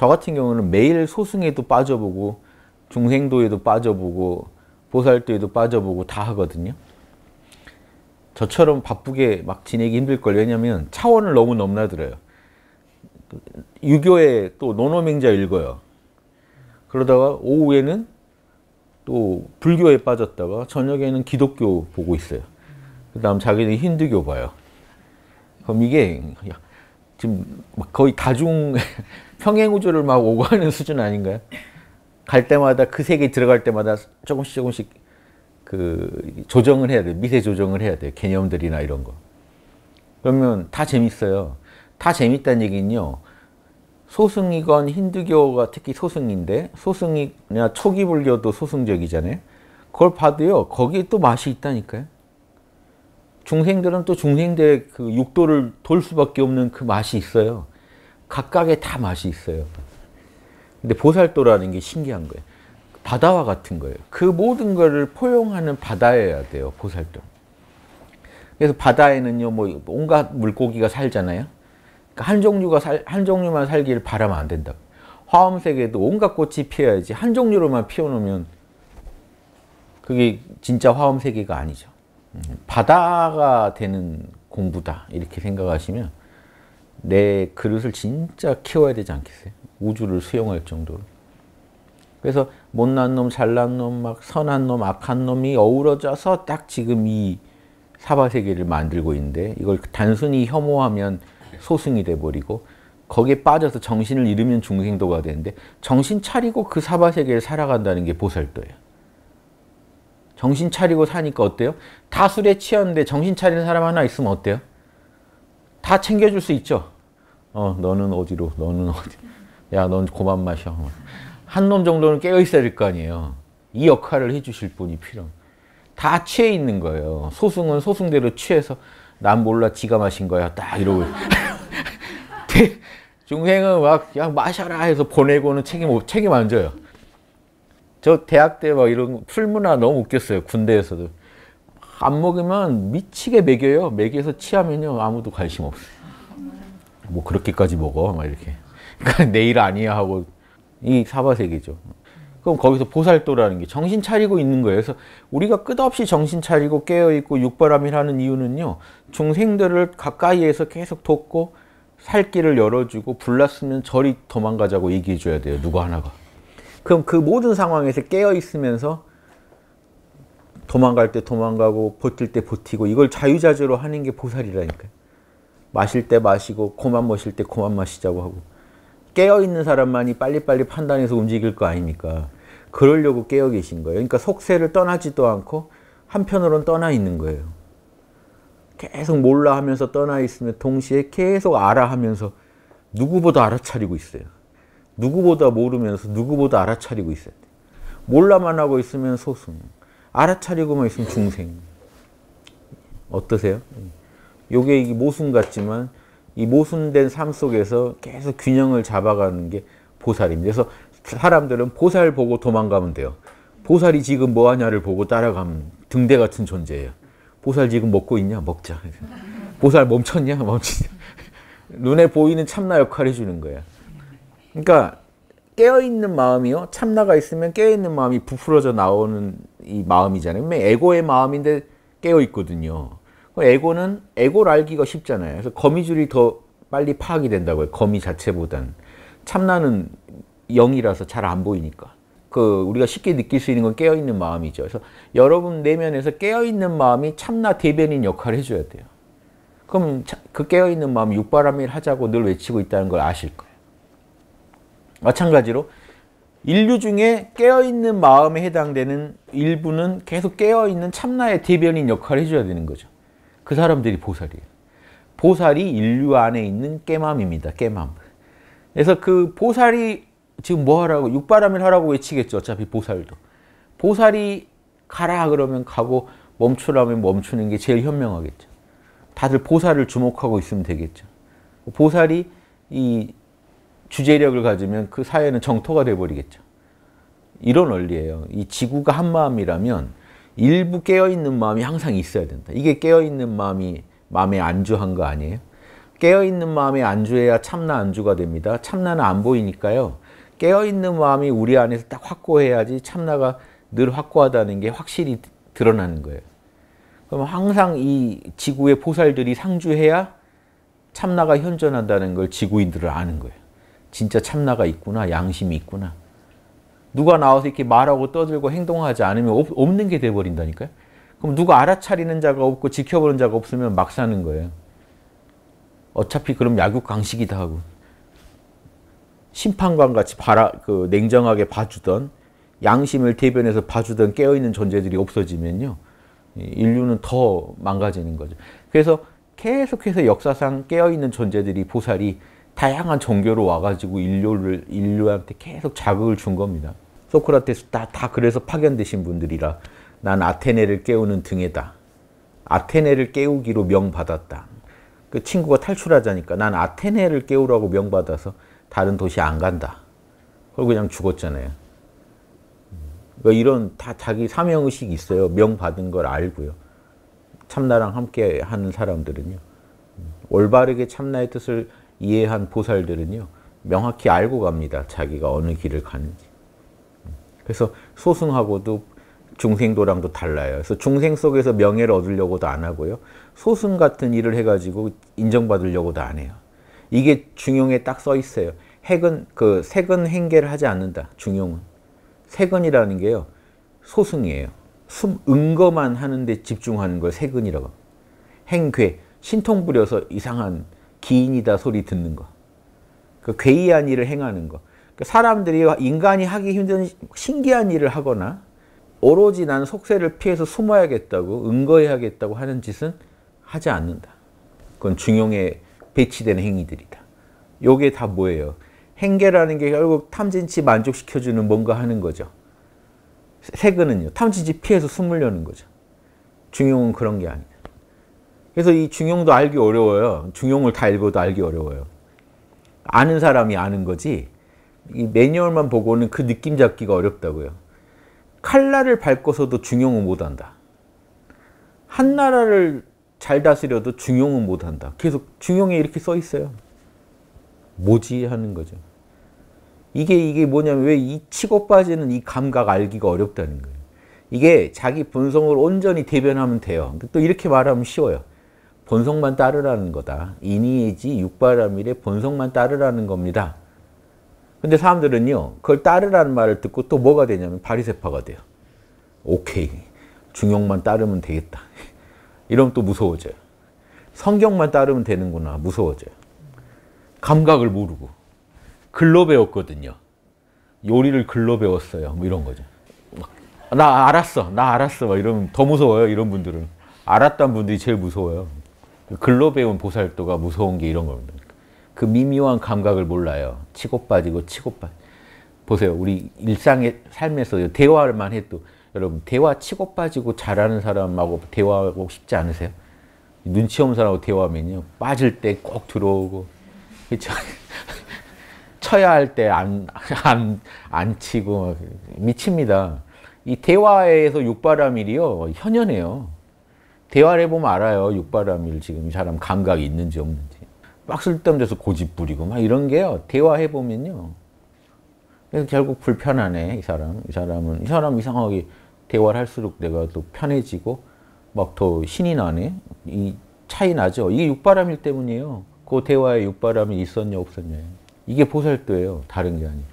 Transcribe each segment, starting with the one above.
저 같은 경우는 매일 소승에도 빠져보고 중생도에도 빠져보고 보살도에도 빠져보고 다 하거든요. 저처럼 바쁘게 막 지내기 힘들걸 왜냐면 차원을 너무 넘나들어요. 유교에 또 노노맹자 읽어요. 그러다가 오후에는 또 불교에 빠졌다가 저녁에는 기독교 보고 있어요. 그 다음 자기는 힌두교 봐요. 그럼 이게 지금 거의 다중 평행우주를 막 오가는 수준 아닌가요? 갈 때마다 그 세계 들어갈 때마다 조금씩 조금씩 그 조정을 해야 돼요. 미세 조정을 해야 돼요. 개념들이나 이런 거. 그러면 다 재밌어요. 다 재밌다는 얘기는요. 소승이건 힌두교가 특히 소승인데 소승이나 초기 불교도 소승적이잖아요. 그걸 봐도요. 거기에 또 맛이 있다니까요. 중생들은 또 중생들의 그 육도를 돌 수밖에 없는 그 맛이 있어요. 각각의 다 맛이 있어요. 근데 보살도라는 게 신기한 거예요. 바다와 같은 거예요. 그 모든 것을 포용하는 바다여야 돼요. 보살도. 그래서 바다에는요, 뭐 온갖 물고기가 살잖아요. 그러니까 한 종류가 살, 한 종류만 살기를 바라면 안 된다. 화엄색에도 온갖 꽃이 피어야지 한 종류로만 피워놓으면 그게 진짜 화엄세계가 아니죠. 음, 바다가 되는 공부다 이렇게 생각하시면 내 그릇을 진짜 키워야 되지 않겠어요? 우주를 수용할 정도로. 그래서 못난 놈, 잘난 놈, 막 선한 놈, 악한 놈이 어우러져서 딱 지금 이 사바세계를 만들고 있는데 이걸 단순히 혐오하면 소승이 돼버리고 거기에 빠져서 정신을 잃으면 중생도가 되는데 정신 차리고 그 사바세계를 살아간다는 게 보살도예요. 정신 차리고 사니까 어때요? 다 술에 취했는데 정신 차리는 사람 하나 있으면 어때요? 다 챙겨줄 수 있죠. 어, 너는 어디로, 너는 어디. 야, 넌 고만 마셔. 한 놈 정도는 깨어 있어야 될 거 아니에요. 이 역할을 해주실 분이 필요. 다 취해 있는 거예요. 소승은 소승대로 취해서 난 몰라 지가 마신 거야. 딱 이러고. 중생은 막, 야, 마셔라 해서 보내고는 책임, 책임 안 져요. 저 대학 때 막 이런 풀문화 너무 웃겼어요. 군대에서도. 안 먹으면 미치게 먹여요. 먹여서 취하면요. 아무도 관심 없어요. 뭐 그렇게까지 먹어. 막 이렇게. 그러니까 내일 아니야 하고 이 사바세계죠. 그럼 거기서 보살도라는 게 정신 차리고 있는 거예요. 그래서 우리가 끝없이 정신 차리고 깨어있고 육바람일 하는 이유는요. 중생들을 가까이에서 계속 돕고 살 길을 열어주고 불났으면 저리 도망가자고 얘기해 줘야 돼요. 누구 하나가. 그럼 그 모든 상황에서 깨어 있으면서 도망갈 때 도망가고 버틸 때 버티고 이걸 자유자재로 하는 게 보살이라니까요. 마실 때 마시고 코만 마실 때 코만 마시자고 하고 깨어 있는 사람만이 빨리빨리 판단해서 움직일 거 아닙니까? 그러려고 깨어 계신 거예요. 그러니까 속세를 떠나지도 않고 한편으로는 떠나 있는 거예요. 계속 몰라 하면서 떠나 있으면 동시에 계속 알아 하면서 누구보다 알아차리고 있어요. 누구보다 모르면서 누구보다 알아차리고 있어야 돼. 몰라만 하고 있으면 소승, 알아차리고만 있으면 중생. 어떠세요? 요게 모순 같지만 이 모순된 삶 속에서 계속 균형을 잡아가는 게 보살입니다. 그래서 사람들은 보살 보고 도망가면 돼요. 보살이 지금 뭐 하냐를 보고 따라가면 등대 같은 존재예요. 보살 지금 먹고 있냐? 먹자. 보살 멈췄냐? 멈추냐. 눈에 보이는 참나 역할 해주는 거야. 그러니까 깨어있는 마음이요. 참나가 있으면 깨어있는 마음이 부풀어져 나오는 이 마음이잖아요. 에고의 마음인데 깨어 있거든요. 에고는 에고를 알기가 쉽잖아요. 그래서 거미줄이 더 빨리 파악이 된다고요. 거미 자체보단. 참나는 영이라서 잘 안 보이니까. 그 우리가 쉽게 느낄 수 있는 건 깨어 있는 마음이죠. 그래서 여러분 내면에서 깨어 있는 마음이 참나 대변인 역할을 해줘야 돼요. 그럼 그 깨어 있는 마음이 육바람일 하자고 늘 외치고 있다는 걸 아실 거예요. 마찬가지로 인류 중에 깨어있는 마음에 해당되는 일부는 계속 깨어있는 참나의 대변인 역할을 해줘야 되는 거죠. 그 사람들이 보살이에요. 보살이 인류 안에 있는 깨맘입니다. 깨맘. 그래서 그 보살이 지금 뭐 하라고 육바람일 하라고 외치겠죠. 어차피 보살도. 보살이 가라 그러면 가고 멈추라면 멈추는 게 제일 현명하겠죠. 다들 보살을 주목하고 있으면 되겠죠. 보살이 이 주제력을 가지면 그 사회는 정토가 돼버리겠죠. 이런 원리예요. 이 지구가 한 마음이라면 일부 깨어있는 마음이 항상 있어야 된다. 이게 깨어있는 마음이 마음에 안주한 거 아니에요? 깨어있는 마음에 안주해야 참나 안주가 됩니다. 참나는 안 보이니까요. 깨어있는 마음이 우리 안에서 딱 확고해야지 참나가 늘 확고하다는 게 확실히 드러나는 거예요. 그럼 항상 이 지구의 보살들이 상주해야 참나가 현존한다는 걸 지구인들은 아는 거예요. 진짜 참나가 있구나, 양심이 있구나. 누가 나와서 이렇게 말하고 떠들고 행동하지 않으면 없, 없는 게 돼버린다니까요. 그럼 누가 알아차리는 자가 없고 지켜보는 자가 없으면 막 사는 거예요. 어차피 그럼 약육 강식이다 하고 심판관 같이 바라, 그 냉정하게 봐주던 양심을 대변해서 봐주던 깨어있는 존재들이 없어지면요. 인류는 더 망가지는 거죠. 그래서 계속해서 역사상 깨어있는 존재들이 보살이 다양한 종교로 와가지고 인류를, 인류한테 계속 자극을 준 겁니다. 소크라테스 다, 다 그래서 파견되신 분들이라 난 아테네를 깨우는 등에다. 아테네를 깨우기로 명받았다. 그 친구가 탈출하자니까 난 아테네를 깨우라고 명받아서 다른 도시 안 간다. 그리고 그냥 죽었잖아요. 그러니까 이런 다 자기 사명의식이 있어요. 명받은 걸 알고요. 참나랑 함께 하는 사람들은요. 올바르게 참나의 뜻을 이해한 보살들은요. 명확히 알고 갑니다. 자기가 어느 길을 가는지. 그래서 소승하고도 중생도랑도 달라요. 그래서 중생 속에서 명예를 얻으려고도 안 하고요. 소승 같은 일을 해가지고 인정받으려고도 안 해요. 이게 중용에 딱 써 있어요. 핵은 그 색은 행계를 하지 않는다. 중용은 색은이라는 게요 소승이에요. 숨 은거만 하는데 집중하는 걸 색은이라고. 행괴 신통 부려서 이상한 기인이다 소리 듣는 거. 그 괴이한 일을 행하는 거. 그 사람들이 인간이 하기 힘든 신기한 일을 하거나 오로지 나는 속세를 피해서 숨어야겠다고 은거해야겠다고 하는 짓은 하지 않는다. 그건 중용에 배치된 행위들이다. 요게 다 뭐예요? 행계라는 게 결국 탐진치 만족시켜주는 뭔가 하는 거죠. 세근은요. 탐진치 피해서 숨으려는 거죠. 중용은 그런 게 아니다. 그래서 이 중용도 알기 어려워요. 중용을 다 읽어도 알기 어려워요. 아는 사람이 아는 거지 이 매뉴얼만 보고는 그 느낌 잡기가 어렵다고요. 칼날을 밟고서도 중용은 못한다. 한 나라를 잘 다스려도 중용은 못한다. 계속 중용에 이렇게 써 있어요. 뭐지 하는 거죠. 이게 이게 뭐냐면 왜 이 치고 빠지는 이 감각 알기가 어렵다는 거예요. 이게 자기 본성을 온전히 대변하면 돼요. 또 이렇게 말하면 쉬워요. 본성만 따르라는 거다. 인이지 육바라밀의 본성만 따르라는 겁니다. 근데 사람들은요, 그걸 따르라는 말을 듣고 또 뭐가 되냐면 바리세파가 돼요. 오케이. 중용만 따르면 되겠다. 이러면 또 무서워져요. 성경만 따르면 되는구나. 무서워져요. 감각을 모르고. 글로 배웠거든요. 요리를 글로 배웠어요. 뭐 이런 거죠. 나 알았어. 나 알았어. 막 이러면 더 무서워요. 이런 분들은. 알았던 분들이 제일 무서워요. 글로 배운 보살도가 무서운 게 이런 겁니다. 그 미묘한 감각을 몰라요. 치고 빠지고 치고 빠. 보세요. 우리 일상의 삶에서 대화만 해도 여러분 대화 치고 빠지고 잘하는 사람하고 대화하고 싶지 않으세요? 눈치 없는 사람하고 대화하면요 빠질 때 꼭 들어오고 그렇죠? 쳐야 할 때 안 안 안 치고 미칩니다. 이 대화에서 육바라밀이요 현연해요. 대화를 해보면 알아요. 육바라밀 지금 이 사람 감각이 있는지 없는지. 막 쓸데없는 데서 고집 부리고 막 이런 게요. 대화해보면요. 그래서 결국 불편하네, 이 사람. 이 사람은, 이 사람 이상하게 대화를 할수록 내가 또 편해지고 막 더 신이 나네. 이 차이 나죠. 이게 육바람일 때문이에요. 그 대화에 육바람이 있었냐, 없었냐. 이게 보살도예요. 다른 게 아니라.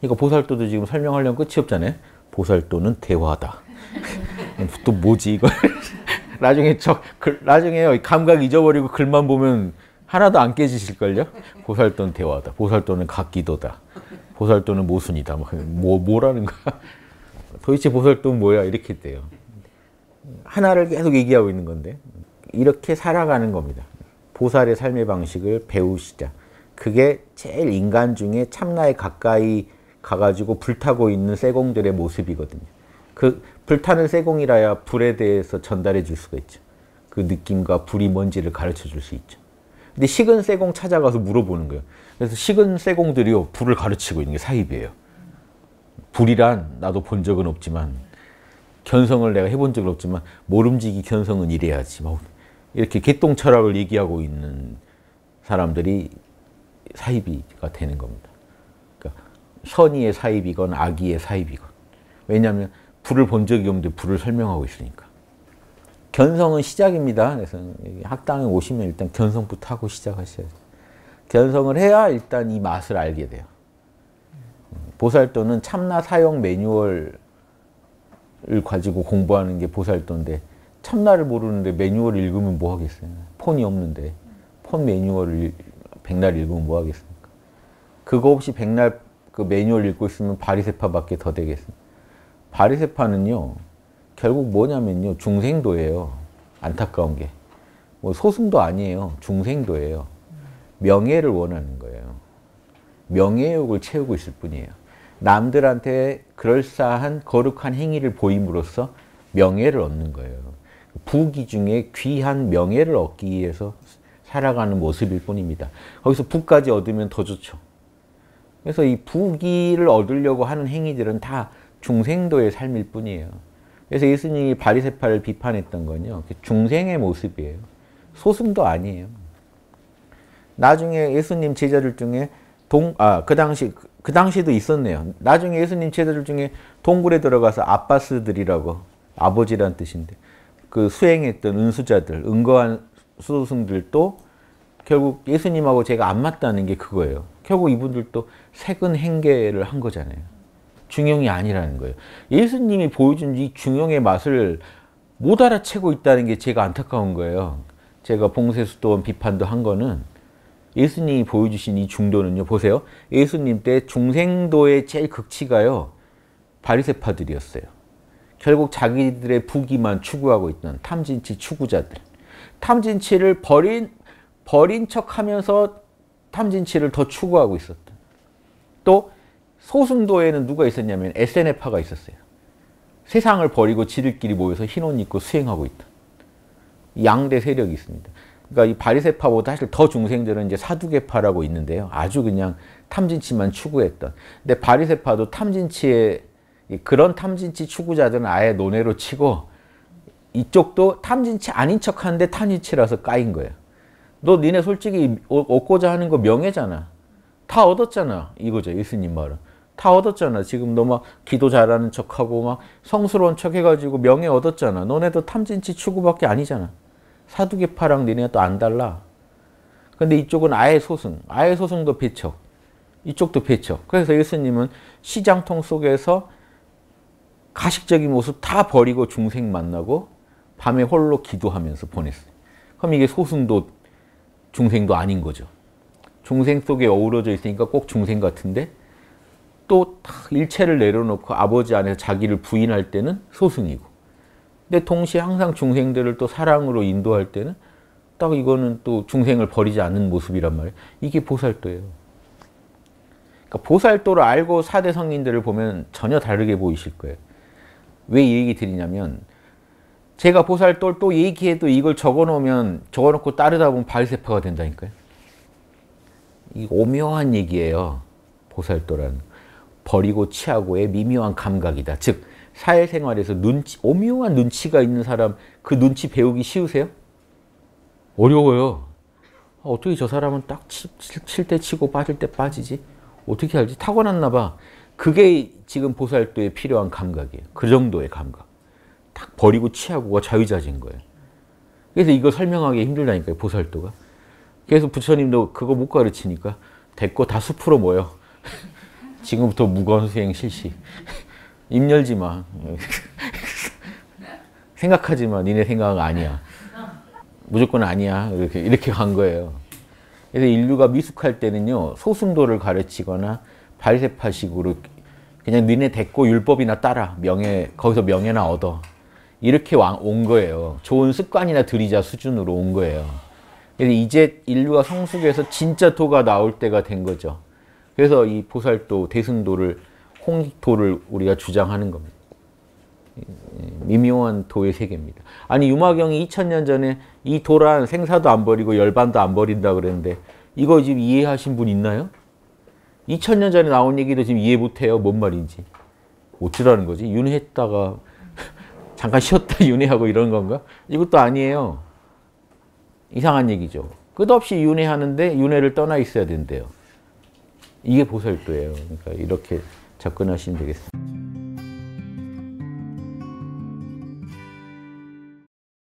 그러니까 보살도도 지금 설명하려면 끝이 없잖아요. 보살도는 대화다. 또 뭐지, 이거. 나중에 저, 글, 나중에 감각 잊어버리고 글만 보면 하나도 안 깨지실걸요? 보살도는 대화다. 보살도는 각기도다. 보살도는 모순이다. 뭐, 뭐라는 거야? 도대체 보살도는 뭐야? 이렇게 돼요. 하나를 계속 얘기하고 있는 건데. 이렇게 살아가는 겁니다. 보살의 삶의 방식을 배우시자. 그게 제일 인간 중에 참나에 가까이 가가지고 불타고 있는 세공들의 모습이거든요. 그 불타는 세공이라야 불에 대해서 전달해 줄 수가 있죠. 그 느낌과 불이 뭔지를 가르쳐 줄 수 있죠. 근데 식은 세공 찾아가서 물어보는 거예요. 그래서 식은 세공들이요 불을 가르치고 있는 게 사입이에요. 불이란 나도 본 적은 없지만 견성을 내가 해본 적은 없지만 모름지기 견성은 이래야지. 막 이렇게 개똥 철학을 얘기하고 있는 사람들이 사이비가 되는 겁니다. 그러니까 선의의 사이비건 악의의 사이비건. 왜냐하면 불을 본 적이 없는데 불을 설명하고 있으니까. 견성은 시작입니다. 그래서 학당에 오시면 일단 견성부터 하고 시작하셔야죠. 견성을 해야 일단 이 맛을 알게 돼요. 보살도는 참나 사용 매뉴얼을 가지고 공부하는 게 보살도인데 참나를 모르는데 매뉴얼 읽으면 뭐 하겠어요. 폰이 없는데 폰 매뉴얼을 백날 읽으면 뭐 하겠습니까. 그거 없이 백날 그 매뉴얼 읽고 있으면 바리세파밖에 더 되겠습니다. 바리세파는요. 결국 뭐냐면요. 중생도예요. 안타까운 게. 뭐 소승도 아니에요. 중생도예요. 명예를 원하는 거예요. 명예욕을 채우고 있을 뿐이에요. 남들한테 그럴싸한 거룩한 행위를 보임으로써 명예를 얻는 거예요. 부귀 중에 귀한 명예를 얻기 위해서 살아가는 모습일 뿐입니다. 거기서 부까지 얻으면 더 좋죠. 그래서 이 부귀를 얻으려고 하는 행위들은 다 중생도의 삶일 뿐이에요. 그래서 예수님이 바리새파를 비판했던 건요. 중생의 모습이에요. 소승도 아니에요. 나중에 예수님 제자들 중에 동, 아, 그 당시, 그 당시도 있었네요. 나중에 예수님 제자들 중에 동굴에 들어가서 아빠스들이라고, 아버지란 뜻인데, 그 수행했던 은수자들, 은거한 수도승들도 결국 예수님하고 제가 안 맞다는 게 그거예요. 결국 이분들도 색은 행계를 한 거잖아요. 중용이 아니라는 거예요. 예수님이 보여준 이 중용의 맛을 못 알아채고 있다는 게 제가 안타까운 거예요. 제가 봉쇄수도원 비판도 한 거는 예수님이 보여주신 이 중도는요. 보세요. 예수님 때 중생도의 제일 극치가요. 바리새파들이었어요. 결국 자기들의 부기만 추구하고 있던 탐진치 추구자들. 탐진치를 버린 버린 척 하면서 탐진치를 더 추구하고 있었던. 또 소승도에는 누가 있었냐면 SNF파가 있었어요. 세상을 버리고 지들끼리 모여서 흰옷 입고 수행하고 있던 양대 세력이 있습니다. 그러니까 이 바리새파보다 사실 더 중생들은 이제 사두개파라고 있는데요. 아주 그냥 탐진치만 추구했던. 근데 바리새파도 탐진치의 그런 탐진치 추구자들은 아예 논외로 치고 이쪽도 탐진치 아닌 척하는데 탐진치라서 까인 거예요. 너 니네 솔직히 얻고자 하는 거 명예잖아. 다 얻었잖아. 이거죠. 예수님 말은. 다 얻었잖아. 지금 너 막 기도 잘하는 척하고 막 성스러운 척 해가지고 명예 얻었잖아. 너네도 탐진치 추구밖에 아니잖아. 사두개파랑 니네 또 안 달라. 근데 이쪽은 아예 소승. 아예 소승도 배척. 이쪽도 배척. 그래서 예수님은 시장통 속에서 가식적인 모습 다 버리고 중생 만나고 밤에 홀로 기도하면서 보냈어요. 그럼 이게 소승도 중생도 아닌 거죠. 중생 속에 어우러져 있으니까 꼭 중생 같은데 또 일체를 내려놓고 아버지 안에서 자기를 부인할 때는 소승이고 근데 동시에 항상 중생들을 또 사랑으로 인도할 때는 딱 이거는 또 중생을 버리지 않는 모습이란 말이에요. 이게 보살도예요. 그러니까 보살도를 알고 사대 성인들을 보면 전혀 다르게 보이실 거예요. 왜 이 얘기 드리냐면 제가 보살도를 또 얘기해도 이걸 적어놓으면 적어놓고 따르다 보면 바리세파가 된다니까요. 이 오묘한 얘기예요. 보살도라는 버리고 취하고의 미묘한 감각이다. 즉 사회생활에서 눈치 오묘한 눈치가 있는 사람 그 눈치 배우기 쉬우세요? 어려워요. 아, 어떻게 저 사람은 딱 칠 때 치고 빠질 때 빠지지? 어떻게 알지? 타고났나 봐. 그게 지금 보살도에 필요한 감각이에요. 그 정도의 감각. 딱 버리고 취하고가 자유자재인 거예요. 그래서 이거 설명하기 힘들다니까요. 보살도가. 그래서 부처님도 그거 못 가르치니까 됐고 다 숲으로 모여. 지금부터 무건 수행 실시. 입 열지 마. 생각하지 마. 니네 생각은 아니야. 무조건 아니야. 이렇게 이렇게 간 거예요. 그래서 인류가 미숙할 때는요 소승도를 가르치거나 발세파식으로 그냥 니네 됐고 율법이나 따라 명예 거기서 명예나 얻어 이렇게 온 거예요. 좋은 습관이나 들이자 수준으로 온 거예요. 그래서 이제 인류가 성숙해서 진짜 도가 나올 때가 된 거죠. 그래서 이 보살도, 대승도를, 홍익도를 우리가 주장하는 겁니다. 미묘한 도의 세계입니다. 아니 유마경이 2000년 전에 이 도란 생사도 안 버리고 열반도 안 버린다 그랬는데 이거 지금 이해하신 분 있나요? 2000년 전에 나온 얘기도 지금 이해 못해요. 뭔 말인지. 어쩌라는 거지? 윤회했다가 잠깐 쉬었다 윤회하고 이런 건가? 이것도 아니에요. 이상한 얘기죠. 끝없이 윤회하는데 윤회를 떠나 있어야 된대요. 이게 보살도예요. 그러니까 이렇게 접근하시면 되겠습니다.